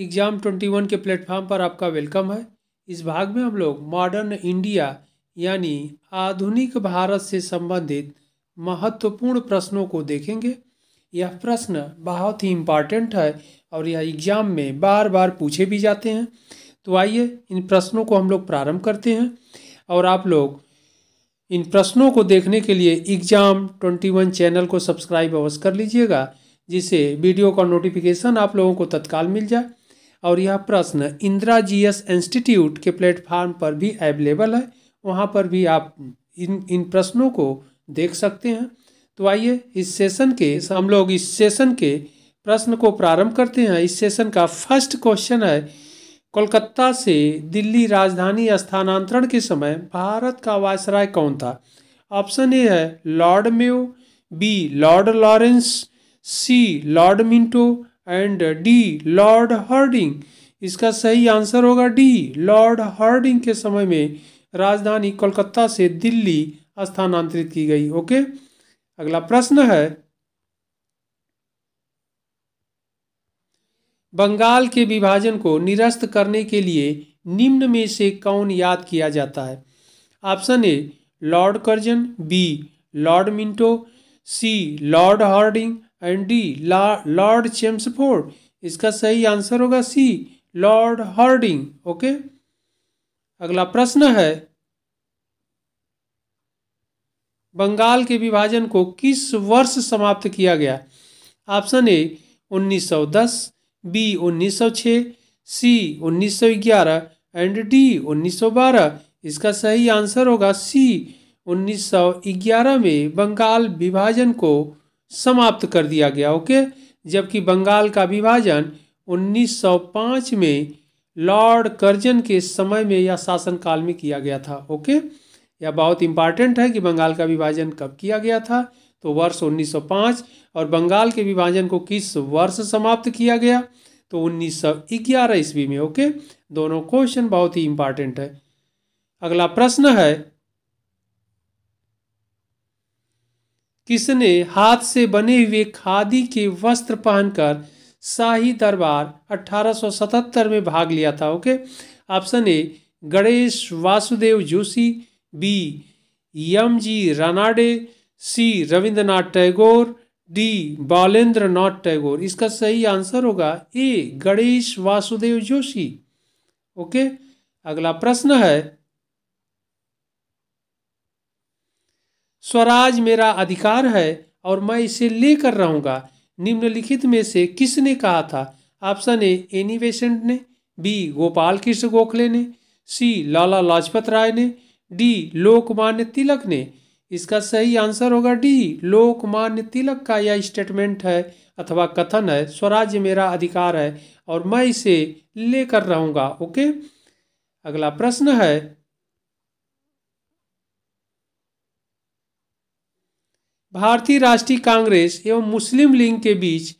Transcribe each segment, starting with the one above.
Exam twenty one के platform पर आपका वेलकम है। इस भाग में हम लोग मॉडर्न इंडिया यानी आधुनिक भारत से संबंधित महत्वपूर्ण प्रश्नों को देखेंगे। यह प्रश्न बहुत ही इंपॉर्टेंट है और यह एग्ज़ाम में बार बार पूछे भी जाते हैं। तो आइए इन प्रश्नों को हम लोग प्रारंभ करते हैं और आप लोग इन प्रश्नों को देखने के लिए एग्ज़ाम ट्वेंटी वन चैनल को सब्सक्राइब अवश्य कर लीजिएगा, जिससे वीडियो का नोटिफिकेशन आप लोगों को तत्काल मिल जाए। और यह प्रश्न इंदिरा जी एस इंस्टीट्यूट के प्लेटफार्म पर भी अवेलेबल है। वहाँ पर भी आप इन इन प्रश्नों को देख सकते हैं। तो आइए इस सेशन के, हम लोग इस सेशन के प्रश्न को प्रारंभ करते हैं। इस सेशन का फ़र्स्ट क्वेश्चन है, कोलकाता से दिल्ली राजधानी स्थानांतरण के समय भारत का वायसराय कौन था? ऑप्शन ए है Lord Mayo, B Lord Lawrence, C Lord Minto and D Lord Hardinge इसका सही आंसर होगा डी लॉर्ड हार्डिंग के समय में राजधानी कोलकाता से दिल्ली स्थानांतरित की गई, ओके? अगला प्रश्न है। बंगाल के विभाजन को निरस्त करने के लिए निम्न में से कौन याद किया जाता है? Option A, Lord Curzon, B, Lord Minto, C, Lord Hardinge and D Lord Chelmsford इसका सही आंसर होगा सी, लॉर्ड हार्डिंग, ओके? अगला प्रश्न है, बंगाल के विभाजन को किस वर्ष समाप्त किया गया? Option A 1910 B 1906 C 1911 and D 1912 इसका सही आंसर होगा सी 1911 में बंगाल विभाजन को समाप्त कर दिया गया, ओके? जबकि बंगाल का विभाजन 1905 में लॉर्ड कर्जन के समय में या शासनकाल में किया गया था, ओके? यह बहुत इंपॉर्टेंट है कि बंगाल का विभाजन कब किया गया था? तो वर्ष 1905 और बंगाल के विभाजन को किस वर्ष समाप्त किया गया? तो 1911 ईस्वी में, ओके? दोनों क्वेश्चन बहुत ही इंपॉर्टेंट है। अगला प्रश्न है किसने हाथ से बने हुए खादी के वस्त्र पहनकर शाही दरबार 1877 में भाग लिया था, okay? Option A, Ganesh Vasudev Joshi, B M G Ranade, C, Rabindranath Tagore, D Balendra Nath Tagore. इसका सही आंसर होगा ए, गणेश वासुदेव जोशी, ओके? अगला प्रश्न है स्वराज मेरा अधिकार है और मैं इसे लेकर रहूँगा। निम्नलिखित में से किसने कहा था? ऑप्शन ए एनी बेसेंट ने। बी गोपाल कृष्ण गोखले ने। सी लाला लाजपत राय ने। डी लोकमान्य तिलक ने। इसका सही आंसर होगा डी लोकमान्य तिलक का यह स्टेटमेंट है अथवा कथन है स्वराज्य मेरा अधिकार है और मैं इसे लेकर रहूँगा। ओके अगला प्रश्न है भारतीय राष्ट्रीय कांग्रेस एवं मुस्लिम लीग के बीच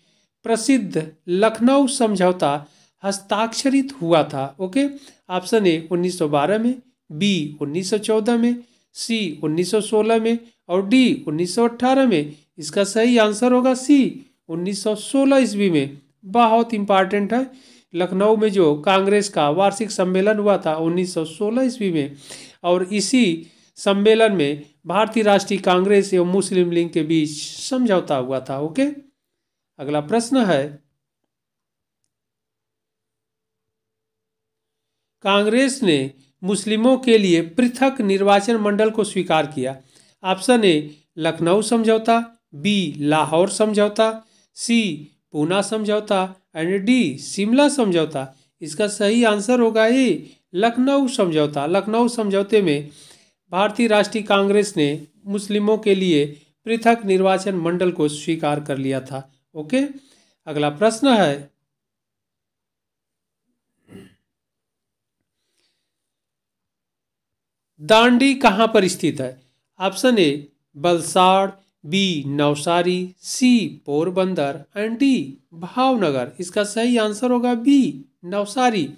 प्रसिद्ध लखनऊ समझौता हस्ताक्षरित हुआ था, ओके? ऑप्शन ए 1912 में, बी 1914 में, सी 1916 में और डी 1918 में। इसका सही आंसर होगा सी 1916 ईस्वी में। बहुत इंपॉर्टेंट है। लखनऊ में जो कांग्रेस का वार्षिक सम्मेलन हुआ था 1916 ईस्वी में। और इसी सम्मेलन में भारतीय राष्ट्रीय कांग्रेस एवं मुस्लिम लीग के बीच समझौता हुआ था, ओके? अगला प्रश्न है। कांग्रेस ने मुस्लिमों के लिए पृथक निर्वाचन मंडल को स्वीकार किया। ऑप्शन ए, लखनऊ समझौता, बी, लाहौर समझौता, सी, पूना समझौता, एंड डी, शिमला समझौता। इसका सही आंसर होगा ए, लखनऊ समझौता। लखनऊ समझौते में भारतीय राष्ट्रीय कांग्रेस ने मुस्लिमों के लिए पृथक निर्वाचन मंडल को स्वीकार कर लिया था। ओके? अगला प्रश्न है। दांडी कहाँ पर स्थित है? Option A, Valsad, B, Navsari, C, Porbandar, and D, Bhavnagar. इसका सही आंसर होगा बी, नवसारी।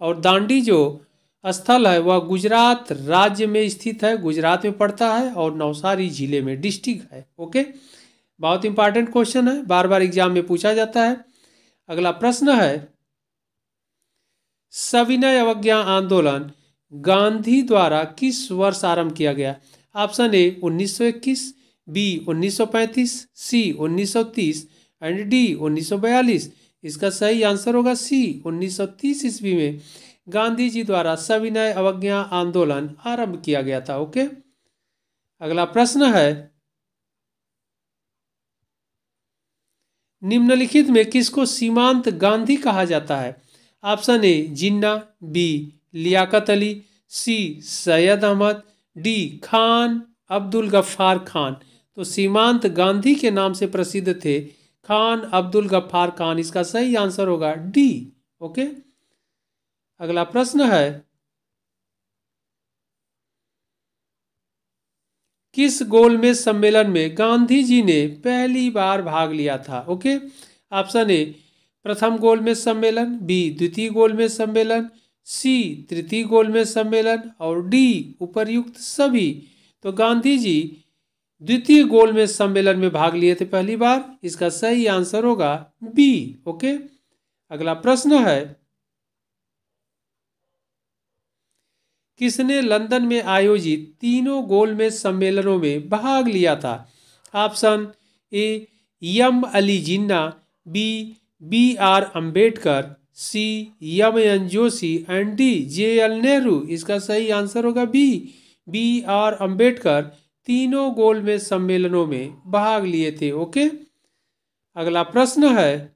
और दांडी जो स्थल है, वह गुजरात राज्य में स्थित है, गुजरात में पड़ता है और नवसारी ज़िले में डिस्ट्रिक्ट है, ओके? बहुत इंपॉर्टेंट क्वेश्चन है बार बार एग्ज़ाम में पूछा जाता है। अगला प्रश्न है, सविनय अवज्ञा आंदोलन गांधी द्वारा किस वर्ष आरंभ किया गया? Option A 1921 B 1935 C 1930 and D 1942 इसका सही आंसर होगा सी 1930 ईस्वी में। गांधी जी द्वारा सविनय अवज्ञा आंदोलन आरंभ किया गया था, ओके? अगला प्रश्न है, निम्नलिखित में किसको सीमांत गांधी कहा जाता है? Option A, Jinnah, B, Liaquat Ali, C, Syed Ahmad, D, Khan, Abdul Ghaffar Khan. तो सीमांत गांधी के नाम से प्रसिद्ध थे खान अब्दुल गफ्फार खान। इसका सही आंसर होगा डी, ओके? अगला प्रश्न है, किस गोलमेज सम्मेलन में गांधी जी ने पहली बार भाग लिया था? ओके, ऑप्शन ए, प्रथम गोलमेज सम्मेलन, बी, द्वितीय गोलमेज सम्मेलन, सी, तृतीय गोलमेज सम्मेलन और डी, उपर्युक्त सभी। तो गांधी जी द्वितीय गोलमेज सम्मेलन में भाग लिए थे पहली बार, इसका सही आंसर होगा बी। ओके, अगला प्रश्न है किसने लंदन में आयोजित तीनों गोलमेज सम्मेलनों में भाग लिया था? Option A, M Ali Jinnah, B B R Ambedkar C M N Joshi and D, J L Nehru. इसका सही आंसर होगा बी। बी आर अंबेडकर तीनों गोलमेज सम्मेलनों में भाग लिए थे, ओके? अगला प्रश्न है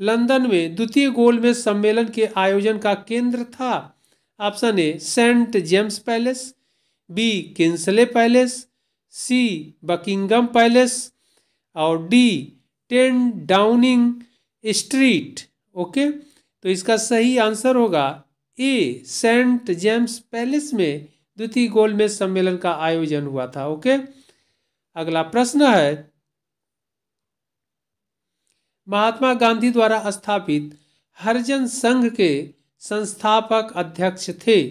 लंदन में द्वितीय गोलमेज सम्मेलन के आयोजन का केंद्र था। Option A, Saint James Palace, B, Kingsley Palace, C, Buckingham Palace और D, Ten Downing Street. Okay? तो इसका सही आंसर होगा ए, सेंट जेम्स पैलेस में द्वितीय गोलमेज सम्मेलन का आयोजन हुआ था। ओके? अगला प्रश्न है महात्मा गांधी द्वारा स्थापित हरिजन संघ के संस्थापक अध्यक्ष थे।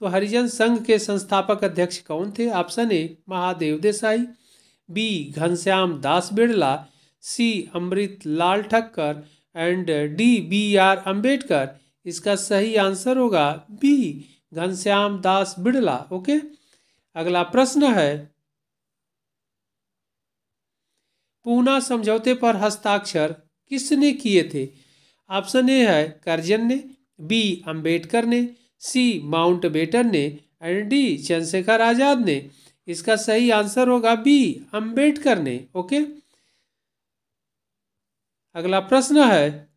तो हरिजन संघ के संस्थापक अध्यक्ष कौन थे? Option A, Mahadev Desai. B, Ghanshyam Das Birla. C, Amrit Lal Thakkar. And D, B R Ambedkar इसका सही आंसर होगा बी, घनश्याम दास बिड़ला। ओके? अगला प्रश्न है। पूना समझौते पर हस्ताक्षर किसने किए थे? ऑप्शन ए है करजन ने बी अंबेडकर ने सी माउंट बेटन ने एंड डी चंद्रशेखर आज़ाद ने। इसका सही आंसर होगा बी अंबेडकर ने ओके? अगला प्रश्न है।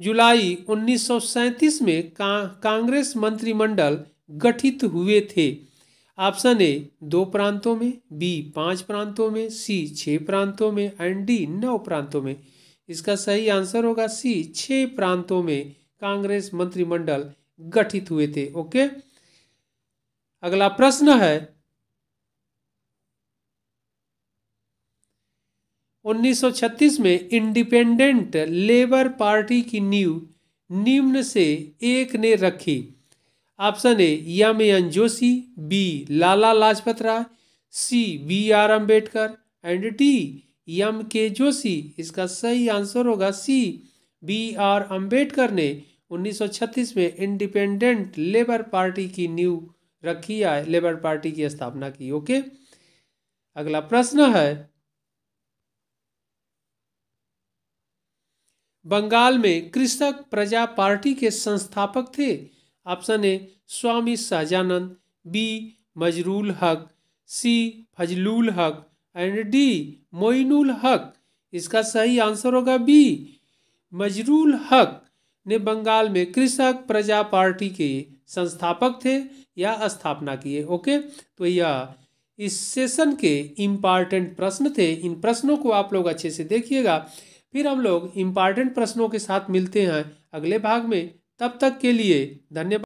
जुलाई 1937 में का, कांग्रेस मंत्रिमंडल गठित हुए थे। ऑप्शन ए दो प्रांतों में बी पाँच प्रांतों में सी छह प्रांतों में एंड डी नौ प्रांतों में। इसका सही आंसर होगा सी छह प्रांतों में कांग्रेस मंत्रिमंडल गठित हुए थे ओके अगला प्रश्न है। 1936 में इंडिपेंडेंट लेबर पार्टी की नींव, निम्न से एक ने रखी। Option A M N Joshi B Lala Lajpat Rai C B R Ambedkar and D M K Joshi इसका सही आंसर होगा सी बी आर अंबेडकर ने 1936 में इंडिपेंडेंट लेबर पार्टी की नींव रखी है लेबर पार्टी की स्थापना की ओके अगला प्रश्न है। बंगाल में कृषक प्रजा पार्टी के संस्थापक थे। Option A Swami Sahajanand B Mazharul Haque, C Fazlul हक, एंड डी मोइनुल हक। इसका सही आंसर होगा बी मजरूल हक। ने बंगाल में कृषक प्रजा पार्टी के संस्थापक थे या स्थापना किए, ओके? तो यह इस सेशन के इंपॉर्टेंट प्रश्न थे। इन प्रश्नों को आप लोग अच्छे से देखिएगा। फिर हम लोग इंपॉर्टेंट प्रश्नों के साथ मिलते हैं अगले भाग में। तब तक के लिए धन्यवाद।